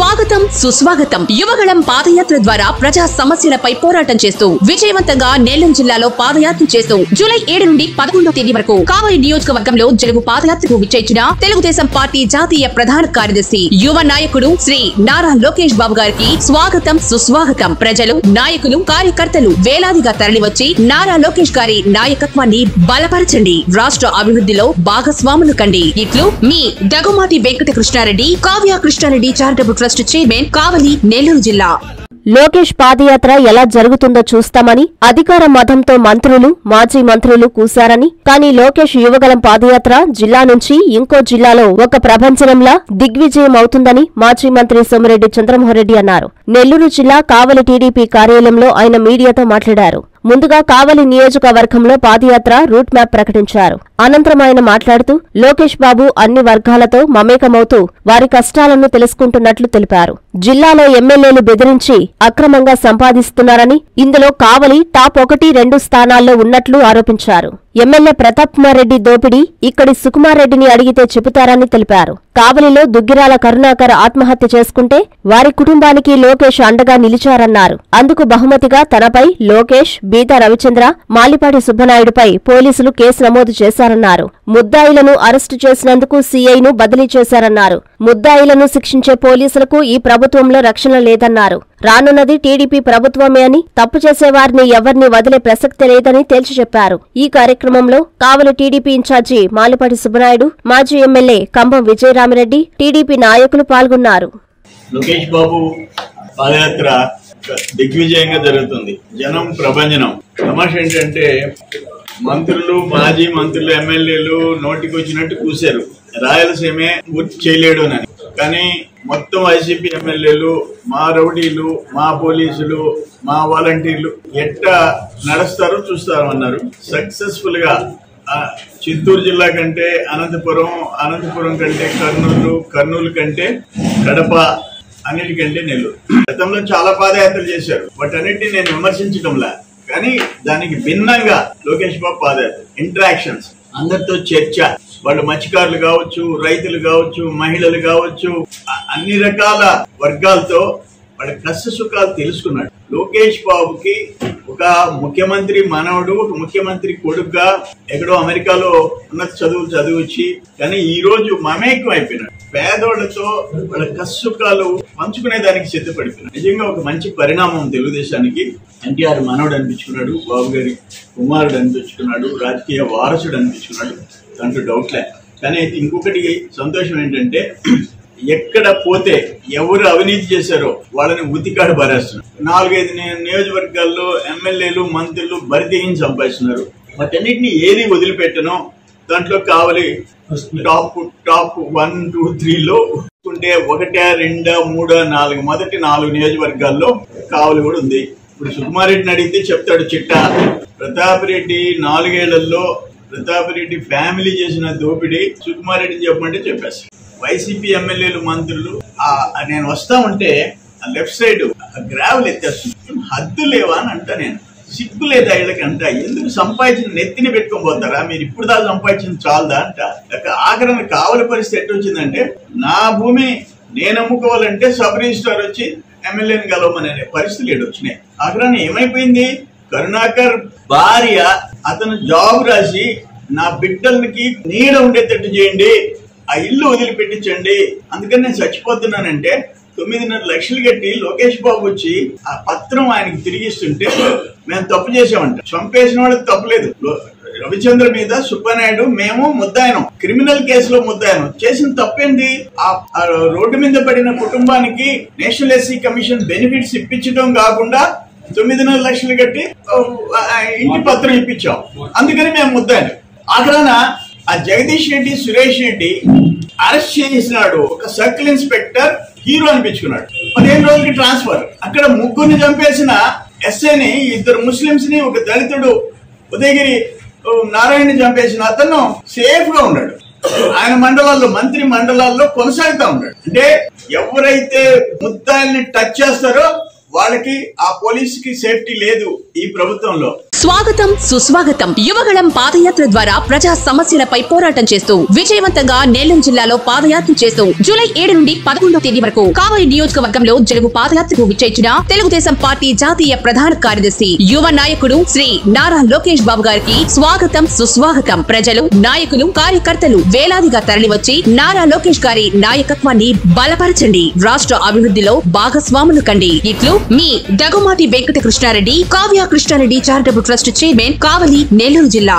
Swa- స్వాగతం సుస్వాగతం. యువగళం పాదయాత్ర ద్వారా ప్రజా సమస్యలపై పోరాటం చేస్తూ విజయవంతంగా నెల్లూరు జిల్లాలో పాదయాత్ర చేస్తూ జూలై ఏడు నుండి పదకొండో తేదీ వరకు కావలి నియోజకవర్గంలో జరుగు పాదయాత్రకు విచ్చేసిన తెలుగుదేశం పార్టీ జాతీయ ప్రధాన కార్యదర్శి యువ నాయకుడు శ్రీ నారా లోకేష్ బాబు గారికి స్వాగతం సుస్వాగతం. ప్రజలు నాయకులు కార్యకర్తలు వేలాదిగా తరలివచ్చి నారా లోకేష్ గారి నాయకత్వాన్ని బలపరచండి. రాష్ట్ర అభివృద్ధిలో భాగస్వాములు కండి. ఇట్లు మీ Dagumati Venkata Krishna Reddy Kavya Krishna Reddy charitable trust chairman Kavali Nellore జిల్లా. లోకేష్ పాదయాత్ర ఎలా జరుగుతుందో చూస్తామని అధికార మతంతో మంత్రులు మాజీ మంత్రులు కూశారని కానీ లోకేష్ యువగలం పాదయాత్ర జిల్లా నుంచి ఇంకో జిల్లాలో ఒక ప్రపంచంలా దిగ్విజయం అవుతుందని మాజీ మంత్రి సోమిరెడ్డి చంద్రమోహన్రెడ్డి అన్నారు. నెల్లూరు జిల్లా కావలి టీడీపీ కార్యాలయంలో ఆయన మీడియాతో మాట్లాడారు. ముందుగా కావలి నియోజకవర్గంలో పాదయాత్ర రూట్ మ్యాప్ ప్రకటించారు. అనంతరం ఆయన మాట్లాడుతూ లోకేష్ బాబు అన్ని వర్గాలతో మమేకమవుతూ వారి కష్టాలను తెలుసుకుంటున్నట్లు తెలిపారు. జిల్లాలో ఎమ్మెల్యేలు బెదిరించి అక్రమంగా సంపాదిస్తున్నారని ఇందులో కావలి టాప్ ఒకటి రెండు స్థానాల్లో ఉన్నట్లు ఆరోపించారు. ఎమ్మెల్యే ప్రతాప్ కుమార్ రెడ్డి దోపిడీ ఇక్కడి సుకుమార్ రెడ్డిని అడిగితే చెబుతారని తెలిపారు. కావలిలో దుగ్గిరాల కరుణాకర్ ఆత్మహత్య చేసుకుంటే వారి కుటుంబానికి లోకేష్ అండగా నిలిచారన్నారు. అందుకు బహుమతిగా తనపై లోకేష్ బీదా రవిచంద్ర మాలిపాటి సుబ్బనాయుడుపై పోలీసులు కేసు నమోదు చేశారన్నారు. ముద్దాయిలను అరెస్టు చేసినందుకు సీఐను బదిలీ చేశారన్నారు. ముద్దాయిలను శిక్షించే పోలీసులకు ఈ ప్రభుత్వంలో రక్షణ లేదన్నారు. రానున్నది టీడీపీ ప్రభుత్వమే అని తప్పు చేసేవారిని ఎవరిని వదిలే ప్రసక్తి లేదని తేల్చి చెప్పారు. ఈ కార్యక్రమంలో కావలి టీడీపీ ఇన్ఛార్జి మాలిపాటి సుబ్బనాయుడు మాజీ ఎమ్మెల్యే కంభం విజయరామిరెడ్డి టీడీపీ నాయకులు పాల్గొన్నారు. లోకేష్ బాబు పాదయాత్ర దిగ్విజయంగా జరుగుతుంది. జనం ప్రభంజనం. తమాష ఏంటంటే మంత్రులు మాజీ మంత్రులు ఎమ్మెల్యేలు నోటికి వచ్చినట్టు కూశారు. రాయలసీమే పూర్తి చేయలేడు అని. కానీ మొత్తం వైసీపీ ఎమ్మెల్యేలు మా రౌడీలు మా పోలీసులు మా వాలంటీర్లు ఎట్టా నడుస్తారో చూస్తారు అన్నారు. సక్సెస్ఫుల్గా చిత్తూరు జిల్లా కంటే అనంతపురం అనంతపురం కంటే కర్నూలు కర్నూలు కంటే కడప అన్నిటికంటే నెల్లూరు. గతంలో చాలా పాదయాత్రలు చేశారు. వాటన్నిటిని నేను విమర్శించడంలా కానీ దానికి భిన్నంగా లోకేష్ బాబు పాదయాత్ర ఇంటరాక్షన్స్ అందరితో చర్చ. వాళ్ళు మత్స్యకారులు కావచ్చు రైతులు కావచ్చు మహిళలు కావచ్చు అన్ని రకాల వర్గాలతో వాళ్ళ కష్ట సుఖాలు తెలుసుకున్నాడు. లోకేష్ బాబుకి ఒక ముఖ్యమంత్రి మనవడు ఒక ముఖ్యమంత్రి కొడుకుగా ఎక్కడో అమెరికాలో ఉన్నత చదువులు చదివించి కానీ ఈ రోజు మమేకం అయిపోయినాడు. పేదోళ్ళతో వాళ్ళ కష్ట పంచుకునే దానికి సిద్ధపడిపోయినాడు నిజంగా ఒక మంచి పరిణామం తెలుగుదేశానికి. ఎన్టీఆర్ మనవడు అనిపించుకున్నాడు బాబు గారి కుమారుడు అనిపించుకున్నాడు రాజకీయ వారసుడు అనిపించుకున్నాడు దాంట్లో డౌట్లే కానీ అయితే ఇంకొకటి సంతోషం ఏంటంటే ఎక్కడ పోతే ఎవరు అవినీతి చేశారో వాళ్ళని ఉతికాడు పారేస్తున్నారు నాలుగైదు నియోజకవర్గాల్లో ఎమ్మెల్యేలు మంత్రులు బరితెగించి సంపాదిస్తున్నారు. వాటన్నిటిని ఏది వదిలిపెట్టనో దాంట్లో కావాలి టాప్ టాప్ వన్ టూ త్రీలో ఉంటే ఒకటా రెండా మూడా నాలుగు మొదటి నాలుగు నియోజకవర్గాల్లో కావలి కూడా ఉంది. ఇప్పుడు సుకుమారెడ్డిని అడిగితే చెప్తాడు చిట్టా ప్రతాప్ రెడ్డి నాలుగేళ్ళలో ప్రతాప్ రెడ్డి ఫ్యామిలీ చేసిన దోపిడీ సుకుమారెడ్డిని చెప్పమంటే చెప్పేస్తాడు వైసీపీ ఎమ్మెల్యేలు మంత్రులు నేను వస్తా ఉంటే ఆ లెఫ్ట్ సైడ్ గ్రావెల్ ఎత్తేస్తుంది. హద్దు లేవా? అని అంటా నేను. సిగ్గు లేదా వీళ్ళకి అంట ఎందుకు సంపాదించిన నెత్తిని పెట్టుకొని పోతారా? మీరు ఇప్పుడు దాకా సంపాదించింది చాలదా అంట. లేక ఆఖరణ కావలి పరిస్థితి ఎట్టు వచ్చిందంటే నా భూమి నేను అమ్ముకోవాలంటే సబ్ రిజిస్ట్రార్ వచ్చి ఎమ్మెల్యేని గెలవమనే పరిస్థితులు ఏడు వచ్చినాయి ఆఖరణ ఏమైపోయింది? కరుణాకర్ భార్య అతను జాబ్ రాసి నా బిడ్డలకి నీడ ఉండేటట్టు చేయండి ఆ ఇల్లు వదిలిపెట్టించండి అందుకని నేను చచ్చిపోతున్నానంటే తొమ్మిదిన్నర లక్షలు కట్టి లోకేష్ బాబు వచ్చి ఆ పత్రం ఆయనకి తిరిగిస్తుంటే మేము తప్పు చేసామంట చంపేసిన వాళ్ళకి తప్పలేదు రవిచంద్ర మీద సుబ్బనాయుడు మేము ముద్దాయనం. క్రిమినల్ కేసులో ముద్దాయనం. చేసిన తప్పేంది ఆ రోడ్డు మీద పడిన కుటుంబానికి నేషనల్ ఎస్సీ కమిషన్ బెనిఫిట్స్ ఇప్పించడం కాకుండా తొమ్మిదిన్నర లక్షలు కట్టి ఇంటి పత్రం ఇప్పించాం. అందుకని మేము ముద్దాయనం. ఆఖరాన ఆ జగదీష్ రెడ్డి సురేష్ రెడ్డి అరెస్ట్ చేసినాడు. ఒక సర్కిల్ ఇన్స్పెక్టర్ హీరో అనిపించుకున్నాడు. పదిహేను రోజులకి ట్రాన్స్ఫర్. అక్కడ ముగ్గురిని చంపేసిన ఎస్ఐని ఇద్దరు ముస్లింస్ని ఒక దళితుడు ఉదయగిరి ఓ, నారాయణని చంపేసిన అతను సేఫ్గా ఉన్నాడు. ఆయన మండలాల్లో మంత్రి మండలాల్లో కొనసాగుతా ఉన్నాడు. అంటే ఎవరైతే ముద్దాయిల్ని టచ్ చేస్తారో వాళ్ళకి ఆ పోలీసుకి సేఫ్టీ లేదు ఈ ప్రభుత్వంలో. స్వాగతం సుస్వాగతం. యువగళం పాదయాత్ర ద్వారా ప్రజా సమస్యలపై పోరాటం చేస్తూ విజయవంతంగా నెల్లూరు జిల్లాలో పాదయాత్ర చేస్తూ జూలై ఏడు నుండి పదకొండో తేదీ వరకు కావలి నియోజకవర్గంలో జరుగు పాదయాత్రకు విచ్చేసిన తెలుగుదేశం పార్టీ జాతీయ ప్రధాన కార్యదర్శి యువ నాయకుడు శ్రీ నారా లోకేష్ బాబు గారికి స్వాగతం సుస్వాగతం. ప్రజలు నాయకులు కార్యకర్తలు వేలాదిగా తరలివచ్చి నారా లోకేష్ గారి నాయకత్వాన్ని బలపరచండి. రాష్ట్ర అభివృద్ధిలో భాగస్వాములు కండి. ఇట్లు మీ Dagumati Venkata Krishna Reddy Kavya Krishna Reddy charitable trust chairman Kavali Nellore జిల్లా.